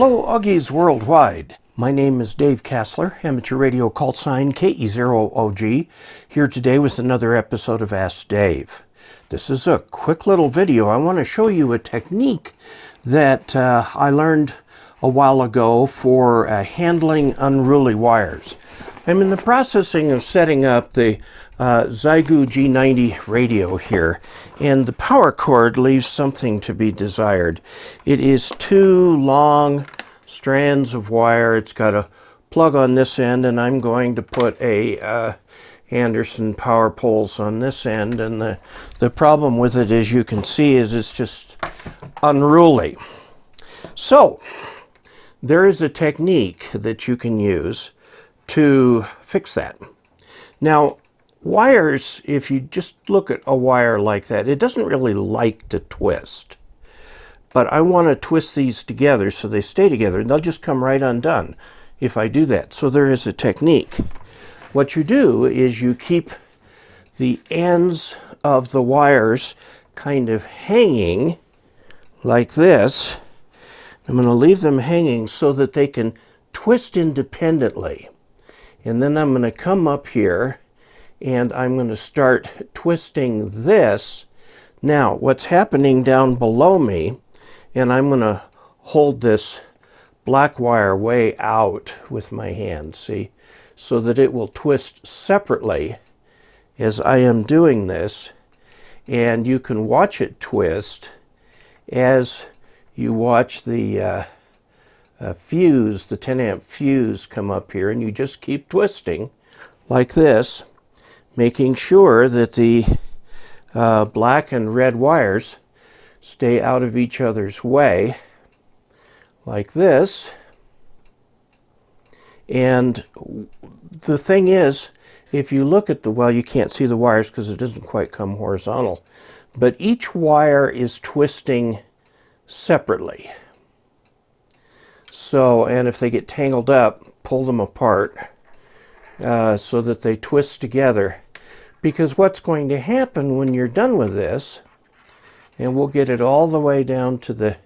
Hello, OGs Worldwide. My name is Dave Casler, amateur radio call sign KE0OG, here today with another episode of Ask Dave. This is a quick little video. I want to show you a technique that uh, I learned a while ago for uh, handling unruly wires. I'm in the processing of setting up the uh, Xiegu G90 radio here, and the power cord leaves something to be desired. It is two long strands of wire. It's got a plug on this end, and I'm going to put a uh, Anderson power poles on this end. And the, the problem with it, as you can see, is it's just unruly. So, there is a technique that you can use to fix that. Now, wires, if you just look at a wire like that, it doesn't really like to twist. But I want to twist these together so they stay together, and they'll just come right undone if I do that. So there is a technique. What you do is you keep the ends of the wires kind of hanging like this. I'm going to leave them hanging so that they can twist independently. And then I'm going to come up here and I'm going to start twisting this. Now, what's happening down below me, and I'm going to hold this black wire way out with my hand, see, so that it will twist separately as I am doing this. And you can watch it twist as you watch the uh, uh, fuse, the 10 amp fuse come up here and you just keep twisting like this, making sure that the uh, black and red wires stay out of each other's way like this. And the thing is, if you look at the, well, you can't see the wires because it doesn't quite come horizontal, but each wire is twisting separately. So, and if they get tangled up, pull them apart uh, so that they twist together. Because what's going to happen when you're done with this, and we'll get it all the way down to the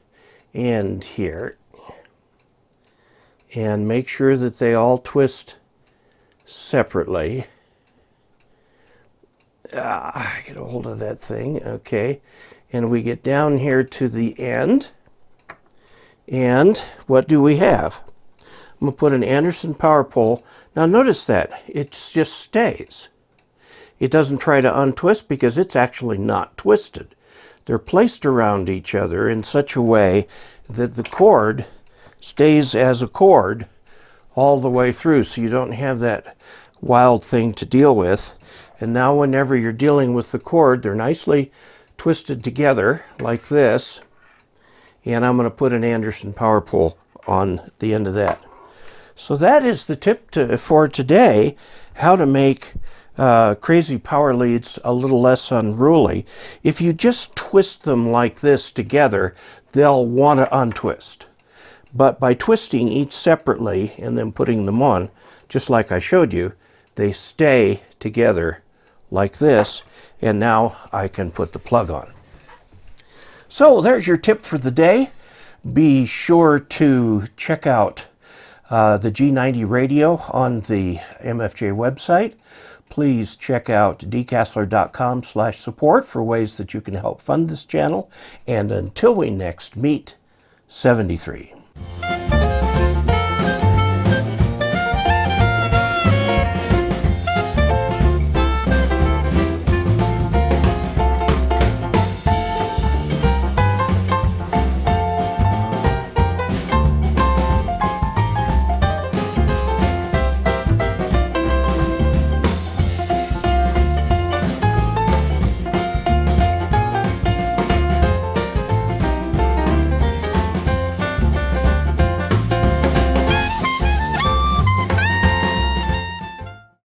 end here, and make sure that they all twist separately. Ah, get a hold of that thing, okay. And we get down here to the end. And what do we have? I'm going to put an Anderson power pole. Now notice that. It just stays. It doesn't try to untwist because it's actually not twisted. They're placed around each other in such a way that the cord stays as a cord all the way through so you don't have that wild thing to deal with. And now whenever you're dealing with the cord, they're nicely twisted together like this and I'm going to put an Anderson power pole on the end of that. So that is the tip to, for today, how to make uh, crazy power leads a little less unruly. If you just twist them like this together, they'll want to untwist. But by twisting each separately and then putting them on, just like I showed you, they stay together like this, and now I can put the plug on. So there's your tip for the day. Be sure to check out uh, the G90 radio on the MFJ website. Please check out dcasler.com slash support for ways that you can help fund this channel. And until we next meet, 73.